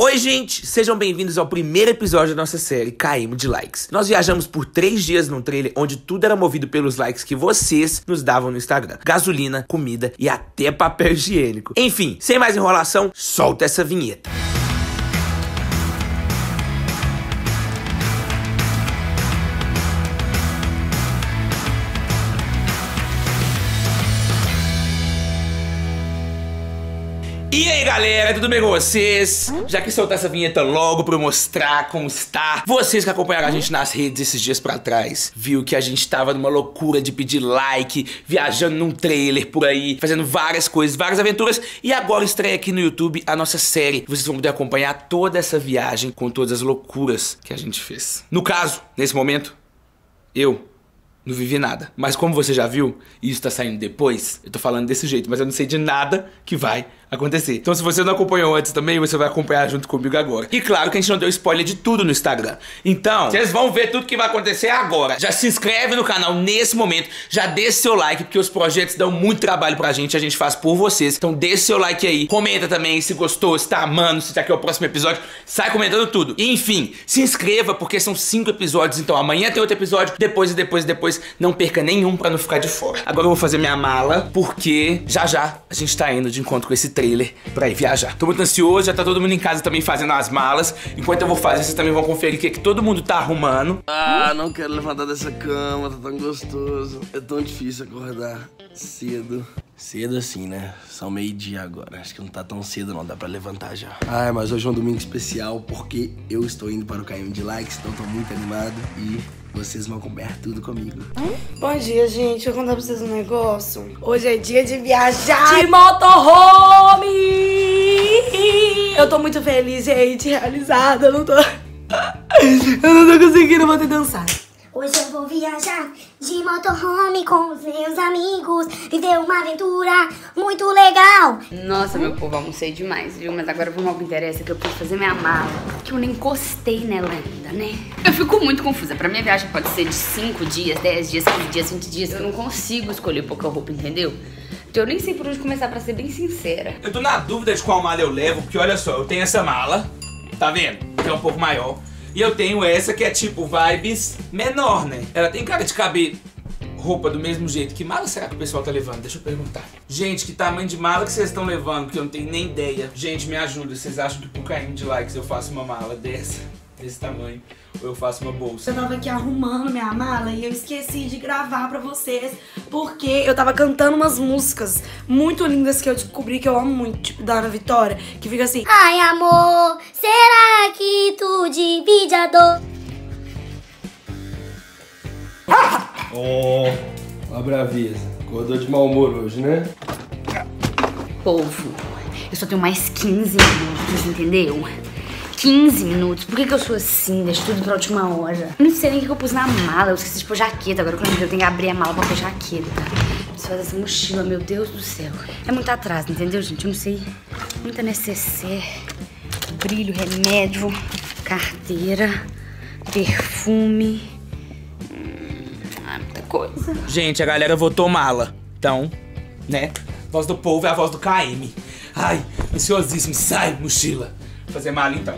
Oi, gente! Sejam bem-vindos ao primeiro episódio da nossa série Caímos de Likes. Nós viajamos por três dias num trailer onde tudo era movido pelos likes que vocês nos davam no Instagram: gasolina, comida e até papel higiênico. Enfim, sem mais enrolação, solta essa vinheta. Galera, tudo bem com vocês? Já que soltar essa vinheta logo pra eu mostrar como está Vocês que acompanharam a gente nas redes esses dias pra trás Viu que a gente tava numa loucura de pedir like Viajando num trailer por aí Fazendo várias coisas, várias aventuras E agora estreia aqui no YouTube a nossa série Vocês vão poder acompanhar toda essa viagem Com todas as loucuras que a gente fez No caso, nesse momento, eu não vivi nada. Mas como você já viu, e isso tá saindo depois, eu tô falando desse jeito, mas eu não sei de nada que vai acontecer. Então se você não acompanhou antes também, você vai acompanhar junto comigo agora. E claro que a gente não deu spoiler de tudo no Instagram. Então, vocês vão ver tudo que vai acontecer agora. Já se inscreve no canal nesse momento, já deixa seu like, porque os projetos dão muito trabalho pra gente, a gente faz por vocês. Então deixa seu like aí, comenta também se gostou, se tá amando, se tá aqui o próximo episódio, sai comentando tudo. E enfim, se inscreva, porque são cinco episódios, então amanhã tem outro episódio, depois e depois e depois, não perca nenhum pra não ficar de fora. Agora eu vou fazer minha mala, porque já já a gente tá indo de encontro com esse trailer pra ir viajar. Tô muito ansioso, já tá todo mundo em casa também fazendo as malas. Enquanto eu vou fazer, vocês também vão conferir o que, que todo mundo tá arrumando. Ah, não quero levantar dessa cama, tá tão gostoso. É tão difícil acordar cedo. Cedo assim, né? São meio-dia agora. Acho que não tá tão cedo não, dá pra levantar já. Ai, mas hoje é um domingo especial porque eu estou indo para o Caim de Likes, então tô muito animado e vocês vão acompanhar tudo comigo. Bom dia, gente. Eu contar pra vocês um negócio. Hoje é dia de viajar de motorhome! Eu tô muito feliz, gente, realizada. Eu não tô... Eu não tô conseguindo, vou ter dançar. Hoje eu vou viajar de motorhome com os meus amigos, viver uma aventura muito legal. Nossa, meu povo, almocei demais, viu? Mas agora vamos ao que interessa, que eu preciso fazer minha mala. Que eu nem encostei nela ainda, né? Eu fico muito confusa. Pra minha viagem pode ser de 5 dias, 10 dias, 15 dias, 20 dias. Eu não consigo escolher pouca roupa, entendeu? Então eu nem sei por onde começar, pra ser bem sincera. Eu tô na dúvida de qual mala eu levo, porque olha só, eu tenho essa mala, tá vendo? Que é um pouco maior. E eu tenho essa que é tipo vibes menor, né? Ela tem cara de caber roupa do mesmo jeito. Que mala será que o pessoal tá levando? Deixa eu perguntar. Gente, que tamanho de mala que vocês estão levando? Porque eu não tenho nem ideia. Gente, me ajuda. Vocês acham que por carinho de likes eu faço uma mala dessa? Desse tamanho? Ou eu faço uma bolsa? Eu tava aqui arrumando minha mala e eu esqueci de gravar pra vocês porque eu tava cantando umas músicas muito lindas que eu descobri que eu amo muito, tipo da Ana Vitória, que fica assim. Ai, amor, será que tu divide a dor? Oh, a braveza. Acordou de mau humor hoje, né? Povo, eu só tenho mais 15 minutos, entendeu? 15 minutos. Por que, que eu sou assim? Deixo tudo pra última hora. Eu não sei nem o que eu pus na mala. Eu esqueci de pôr jaqueta. Agora quando eu tenho que abrir a mala pra pôr jaqueta. Preciso fazer essa mochila, meu Deus do céu. É muito atraso, entendeu, gente? Eu não sei. Muita necessaire, brilho, remédio, carteira, perfume. Hum, muita coisa. Gente, a galera votou mala. Então, né? Voz do povo é a voz do KM. Ai, ansiosíssimo. Sai, mochila. Fazer mala então.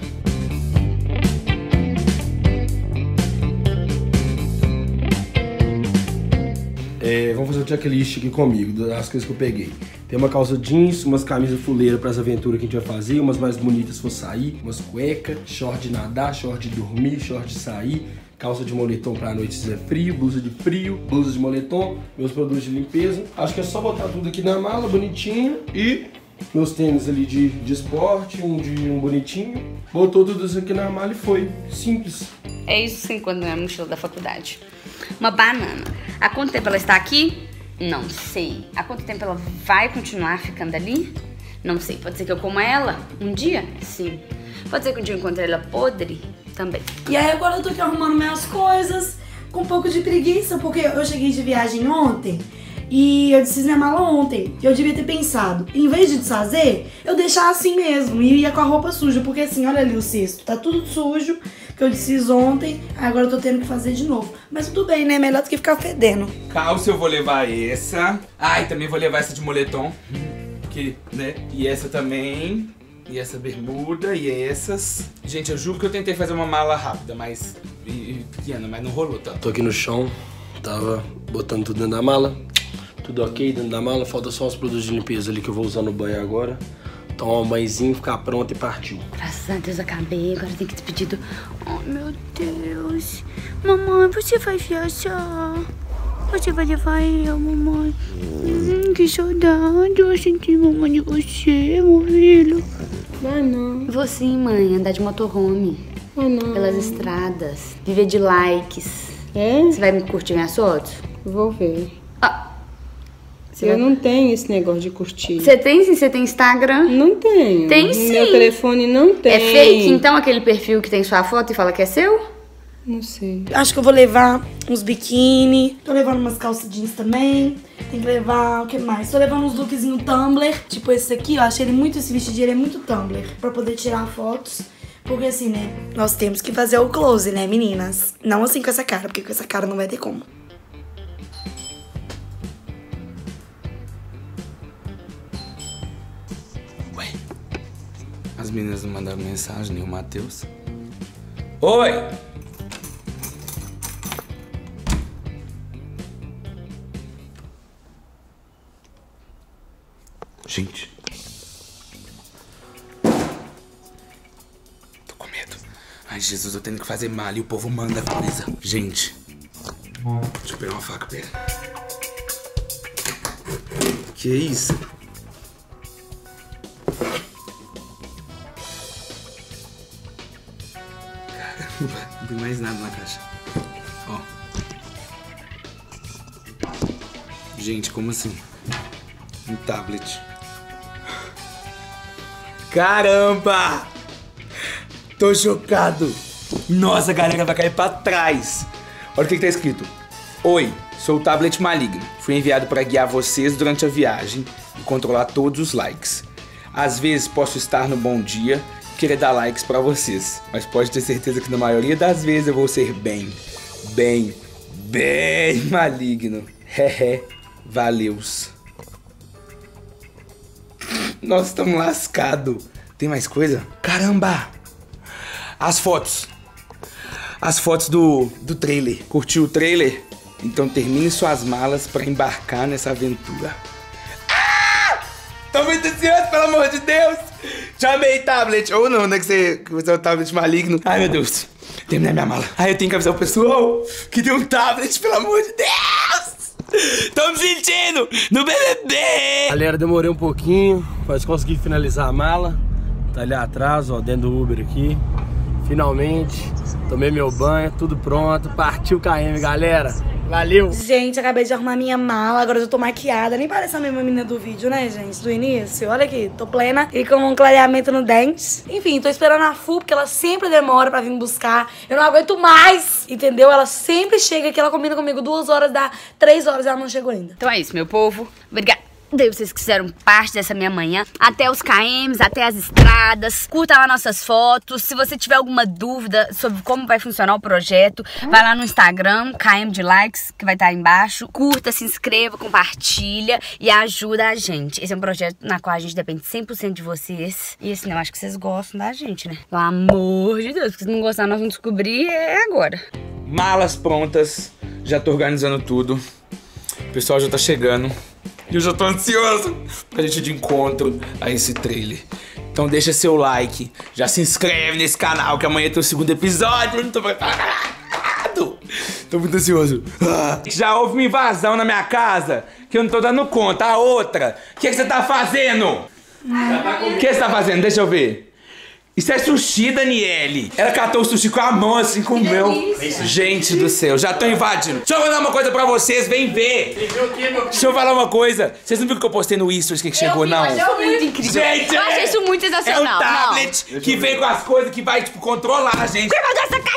É, vamos fazer um checklist aqui comigo das coisas que eu peguei. Tem uma calça jeans, umas camisas fuleiras para as aventuras que a gente vai fazer, umas mais bonitas se for sair, umas cuecas, short de nadar, short de dormir, short de sair, calça de moletom pra noite se é frio, blusa de frio, blusa de moletom, meus produtos de limpeza. Acho que é só botar tudo aqui na mala, bonitinho, e meus tênis ali de, de esporte, um de um bonitinho. Botou tudo isso aqui na mala e foi. Simples. É isso sim quando é a mochila da faculdade. Uma banana. Há quanto tempo ela está aqui? Não sei. Há quanto tempo ela vai continuar ficando ali? Não sei. Pode ser que eu coma ela um dia? Sim. Pode ser que um dia eu encontre ela podre? Também. E aí agora eu tô aqui arrumando minhas coisas, com um pouco de preguiça, porque eu cheguei de viagem ontem e eu desfiz minha mala ontem. E eu devia ter pensado, em vez de desfazer, eu deixar assim mesmo e ia com a roupa suja, porque assim, olha ali o cesto, tá tudo sujo, que eu desfiz ontem, agora eu tô tendo que fazer de novo. Mas tudo bem, né? Melhor do que ficar fedendo. Calça eu vou levar essa. Ai, também vou levar essa de moletom. Que, né? E essa também. E essa bermuda e essas. Gente, eu juro que eu tentei fazer uma mala rápida, mas. e- e pequena, mas não rolou tanto. Tô aqui no chão, tava botando tudo dentro da mala. Tudo ok dentro da mala, falta só os produtos de limpeza ali que eu vou usar no banho agora. Tomar um banhozinho, ficar pronto e partiu. Graças a Deus acabei, agora tem que ter pedido. Oh meu Deus. Mamãe, você vai viajar? Você vai levar eu, mamãe? Hum, que saudade, eu senti mamãe de você, meu filho. Vai não, Vou sim, mãe, andar de motorhome. vai não. Pelas estradas. Viver de likes. É? Você vai me curtir minhas fotos? Vou ver. Ah, Eu não tenho esse negócio de curtir. você tem sim? Você tem Instagram? Não tenho. Tem No sim. Meu telefone não tem. É fake, então, aquele perfil que tem sua foto e fala que é seu? Não sei. Acho que eu vou levar uns biquíni. Tô levando umas calças jeans também. Tem que levar o que mais? Tô levando uns lookzinho Tumblr. Tipo esse aqui, eu achei ele muito, esse vestidinho ele é muito Tumblr. Pra poder tirar fotos. Porque assim, né? Nós temos que fazer o close, né, meninas? Não assim com essa cara, porque com essa cara não vai ter como. As meninas não mandaram mensagem, nem o Matheus. Oi! Gente. Tô com medo. Ai, Jesus, eu tenho que fazer mal e o povo manda coisa. Gente. Deixa eu pegar uma faca, pera. Que isso? Tem mais nada na caixa. Ó. Gente, como assim? Um tablet. Caramba! Tô chocado. Nossa, a galera vai cair pra trás. Olha o que, que tá escrito. Oi, sou o tablet maligno. Fui enviado para guiar vocês durante a viagem e controlar todos os likes. Às vezes posso estar no bom dia querer dar likes pra vocês, mas pode ter certeza que na maioria das vezes eu vou ser bem, bem, bem maligno. Hehe, valeus. Nós estamos lascados. Tem mais coisa? Caramba! As fotos. As fotos do, do trailer. Curtiu o trailer? Então termine suas malas para embarcar nessa aventura. Ah! Tô muito ansioso, pelo amor de Deus! Chamei tablet. Ou não, né? Que você, que você é o tablet maligno. Ai, meu Deus. Terminei minha mala. Ai, eu tenho que avisar o pessoal que tem um tablet, pelo amor de Deus! Tô me sentindo no BBB! Galera, demorei um pouquinho, mas consegui finalizar a mala. Tá ali atrás, ó, dentro do Uber aqui. Finalmente, tomei meu banho, tudo pronto. Partiu KM, galera. Valeu! Gente, acabei de arrumar minha mala, agora eu tô maquiada. Nem parece a mesma menina do vídeo, né, gente? Do início. Olha aqui, tô plena e com um clareamento no dente. Enfim, tô esperando a Fu, porque ela sempre demora pra vir buscar. Eu não aguento mais, entendeu? Ela sempre chega aqui, ela combina comigo duas horas, dá três horas e ela não chegou ainda. Então é isso, meu povo. Obrigada. Deus, vocês que fizeram parte dessa minha manhã. Até os KMs, até as estradas. Curta lá nossas fotos. Se você tiver alguma dúvida sobre como vai funcionar o projeto, vai lá no Instagram, KM de likes, que vai estar aí embaixo. Curta, se inscreva, compartilha e ajuda a gente. Esse é um projeto na qual a gente depende 100% de vocês. E assim, eu acho que vocês gostam da gente, né? Pelo amor de Deus, se não gostar, nós vamos descobrir é agora. Malas prontas. Já tô organizando tudo. O pessoal já tá chegando. Eu já tô ansioso pra gente ir de encontro a esse trailer. Então deixa seu like, já se inscreve nesse canal que amanhã tem o segundo episódio. Eu não tô preparado. Tô muito ansioso. Ah, Já houve uma invasão na minha casa que eu não tô dando conta. A outra, o que, que você tá fazendo? O que você tá fazendo? Deixa eu ver. Isso é sushi, Daniele. Ela catou o sushi com a mão assim, comeu. Gente do céu, já tô invadindo. Deixa eu falar uma coisa pra vocês, vem ver. Deixa eu falar uma coisa. Vocês não viram que eu postei no Stories que chegou, não? achei muito incrível. Gente, eu achei isso muito É sensacional. um tablet que vem com as coisas que vai, tipo, controlar a gente. Meu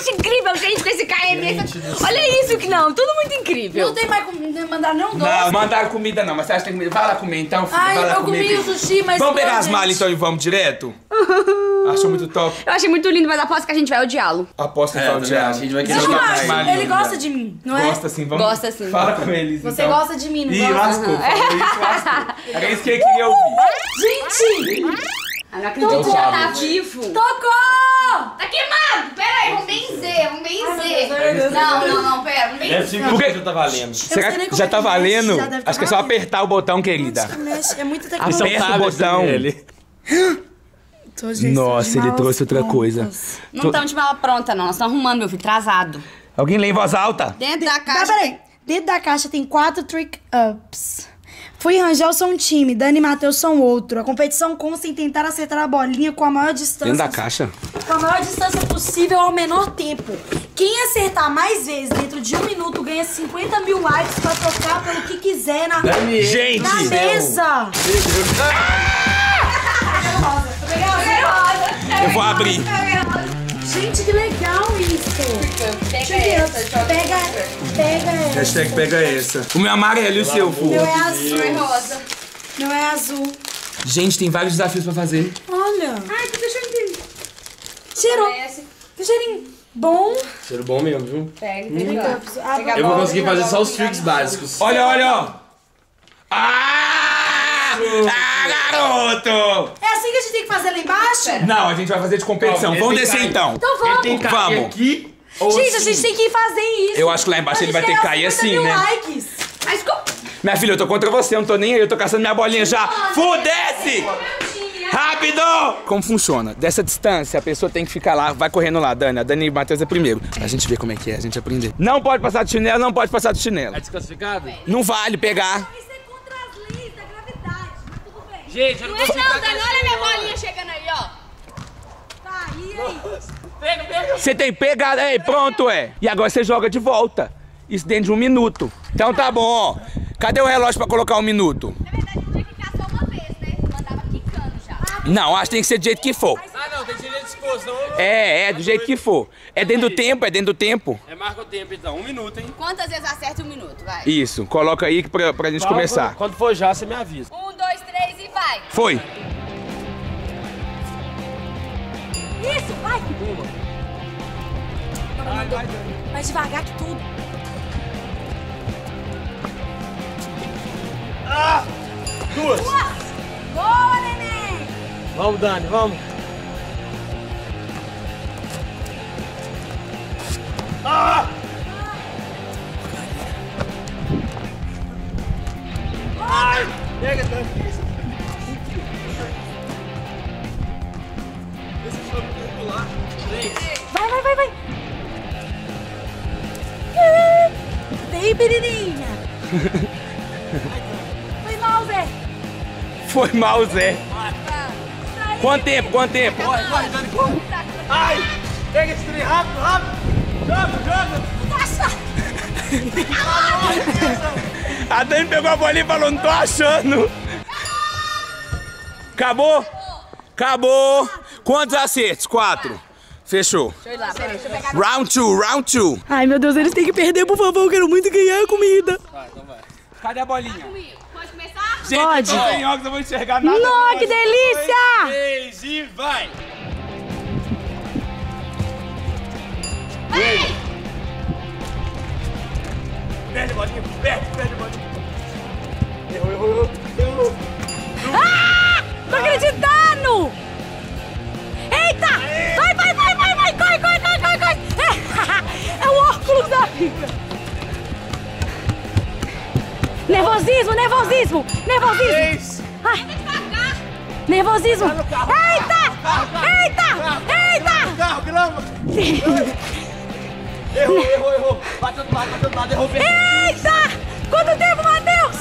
caixa incrível, gente, com esse KM. essa- Olha isso que não, tudo muito incrível. Não tem mais como mandar nenhum Não, mandaram comida não, mas você acha que tem comida? Vai lá comer então, filho. Ai, vai lá eu comer. comi o sushi, mas Vamos pegar não, as gente. malas então e vamos direto? Achou muito top? Eu achei muito lindo, mas aposto que a gente vai odiá-lo. Aposto que É, de acho, a gente vai querer eu jogar mais. Ele gosta de mim, não é? Gosta sim, vamos. Gosta sim. Fala com eles. Você então. gosta de mim, não Ih, gosta? lascou. Isso, lascou. Era isso que ele queria ouvir. Gente! Ah, não acredito que já tá vivo. Tocou! Tá queimado! Pera aí, vamos benzer, vamos benzer. Não, não, não, pera, vamos É benzer. assim Por que já tá valendo. Será que já é tá valendo? tá Acho que é só apertar o botão, querida. Mexe, é muita Aperta o tecnologia. botão. Ele. Tô, gente, Nossa, ele trouxe outra coisa. Não estamos de mala pronta, não. Nós estamos arrumando, meu filho, atrasado. Alguém lê em voz alta? Dentro da Tá, caixa. peraí. Dentro da caixa tem quatro trick ups. Fui e Rangel são um time, Dani e Matheus são outro. A competição consta em tentar acertar a bolinha com a maior distância. Dentro da caixa? Com a maior distância possível ao menor tempo. Quem acertar mais vezes dentro de um minuto ganha 50 mil likes pra trocar pelo que quiser na, Gente! na mesa. Eu vou abrir. Gente, que legal isso. Deixa eu ver. Pega, pega essa. Hashtag pega essa. O meu amarelo e o seu, Fu. Meu é azul. rosa. Meu é azul. Gente, tem vários desafios pra fazer. Olha. Ai, que deixa eu entender. Cheiro. Esse. Que cheirinho bom. Cheiro bom mesmo, viu? Pega, pega. Ah, Eu vou conseguir fazer só os tricks básicos. Olha, olha, ó. Ah! Ah, garoto! É assim que a gente tem que fazer lá embaixo? Não, a gente vai fazer de competição. Vamos descer cai. então. Então vamos. Tem que cair Vamos. aqui ou Gente, a gente tem que fazer isso. Eu acho que lá embaixo Pra ele vai ter que cair 50 assim, mil né? likes. Mas como? Minha filha, eu tô contra você, eu não tô nem aí, eu tô caçando minha bolinha já. Fudece! Rápido! Como funciona? Dessa distância, a pessoa tem que ficar lá, vai correndo lá, Dani. A Dani e o Matheus é primeiro. A gente vê como é que é, a gente aprender. Não pode passar de chinelo, não pode passar de chinelo. É desclassificado? Não vale pegar. Isso é contra as leis da gravidade, mas tudo bem. Gente, eu não Não, consigo Dani, pegar olha minha bolinha chegando aí, ó. Tá, e aí? Pega, pega. Você tem pegar, ei, pronto, é. E agora você joga de volta. Isso dentro de um minuto. Então tá bom, ó. Cadê o relógio pra colocar um minuto? Na verdade, não tinha que ficar só uma vez, né? Mandava quicando já. Não, acho que tem que ser do jeito que for. Ah, não, tem direito de disposto. Não, É, é, do jeito que for. É dentro do tempo, é dentro do tempo. É marca o tempo então, um minuto, hein? Quantas vezes acerta um minuto? Vai. Isso, coloca aí pra, pra gente começar. Quando for já, você me avisa. Um, dois, três vai. Foi. Isso, vai. Vai, vai, Mais devagar que tudo. Duas. Boa, neném. Vamos, Dani, vamos. Ah! Mal, Zé. Quanto tempo? Quanto tempo? Corre, corre, Dani, corre. Ai! Pega esse trem rápido, rápido. Joga, joga. A Dani pegou a bolinha e falou, não tô achando. Acabou? Acabou. Quantos acertos? Quatro. Fechou. Deixa eu ir lá, peraí, deixa eu pegar. Round two, round two. Ai, meu Deus, eles têm que perder, por favor. Eu quero muito ganhar a comida. Cadê a bolinha? Gente, Pode. eu sem óculos, eu vou enxergar nada. Nó, que delícia! Três e vai. Perde a bolinha, perde, perde a bolinha. Nervosismo! Eita! Eita! Eita! Errou, errou, errou. Bateu do lado, bateu do lado, errou. Eita! Quanto tempo, Matheus?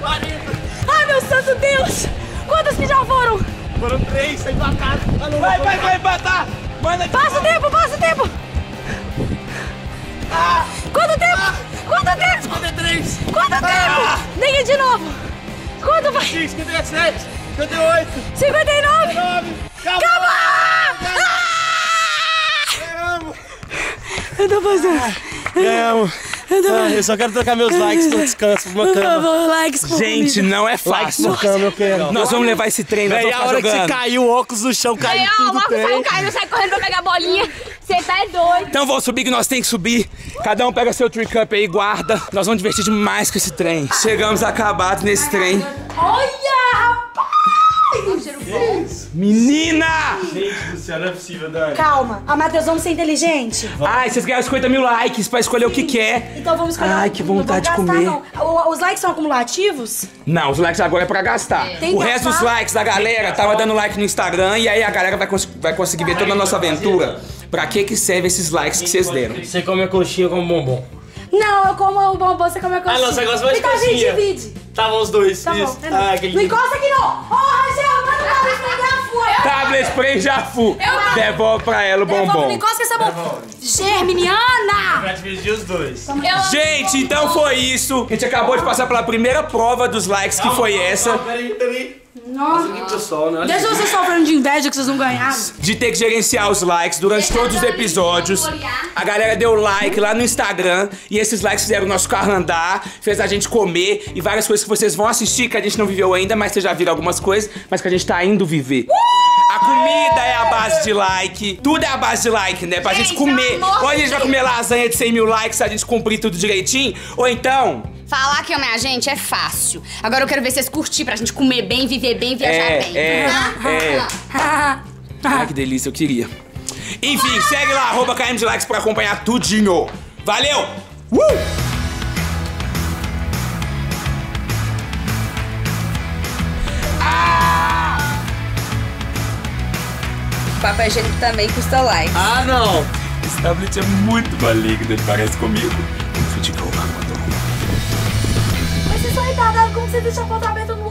40. Ai, meu santo Deus! Quantos que já foram? Foram três, sem empatado. Vai, vai, vai empatar. Manda Passa o tempo, passa o tempo! Quanto tempo? Quanto tempo? 53. Quanto tempo? Negue de novo! Quanto vai? 57. 58. 59? 9. Acabou! Ganhamos. Eu tô fazendo. Ganhamos. Ah, eu só quero trocar meus likes no descanso, uma Por cama. favor, likes por Gente, comida. não é Likes fácil. no cama, eu quero. Nós vamos levar esse trem, nós Véi, vamos a hora que você jogando. caiu, o óculos no chão, caiu ó, tudo logo saiu trem. caindo, sai correndo pra pegar a bolinha. Você tá é doido. Então vamos subir que nós tem que subir. Cada um pega seu trick up aí e guarda. Nós vamos divertir demais com esse trem. Chegamos acabados nesse trem. Olha! Menina! Gente do céu, não é possível, Dani. Calma. Ah, Matheus, vamos ser inteligente. Ai, vocês ganharam 50 mil likes pra escolher o que quer. Então vamos escolher. Ai, que vontade de gastar, comer. não. O- Os likes são acumulativos? Não, os likes agora é pra gastar. Tem O que resto dos gastar? likes da galera tava dando like no Instagram e aí a galera vai, cons- vai conseguir ver toda a nossa aventura. Pra que que serve esses likes que vocês deram? Você come a coxinha como bombom. Não, eu como o bombom, você come a coxinha. Ah, não, você gosta mais de então a gente coxinha. divide. Tá bom os dois. Tá isso. bom. é nóis. Ah, aquele... Não encosta aqui não. Ô, Tablet Spray Jafu. Devolve pra ela o Devolve, bombom. encosta essa bombom. Germiniana. Pra dividir os dois. Gente, então foi isso. A gente acabou de passar pela primeira prova dos likes, que foi essa. Peraí, peraí. Nossa. Pessoal, né? Deixa vocês sofrendo de inveja que vocês não ganharam. De ter que gerenciar os likes durante todos os episódios. A galera deu like lá no Instagram. E esses likes fizeram o nosso carro andar, fez a gente comer e várias coisas que vocês vão assistir que a gente não viveu ainda, mas vocês já viram algumas coisas, mas que a gente tá indo viver. A comida é a base de like. Tudo é a base de like, né? Pra gente, Gente, comer. Ou a gente vai comer lasanha de 100 mil likes se a gente cumprir tudo direitinho. Ou então. Falar que amei a gente é fácil. Agora eu quero ver vocês curtir pra gente comer bem, viver bem, viajar É, bem. é, é. Ai, que delícia, eu queria. Enfim, segue lá, arroba KM de likes pra acompanhar tudinho. Valeu! Uh! Papel higiênico também custa like. Ah, não. Esse tablet é muito maligno, ele parece comigo. Vamos fingir que eu roubar Mas você só é retardado, como você deixa a porta aberta no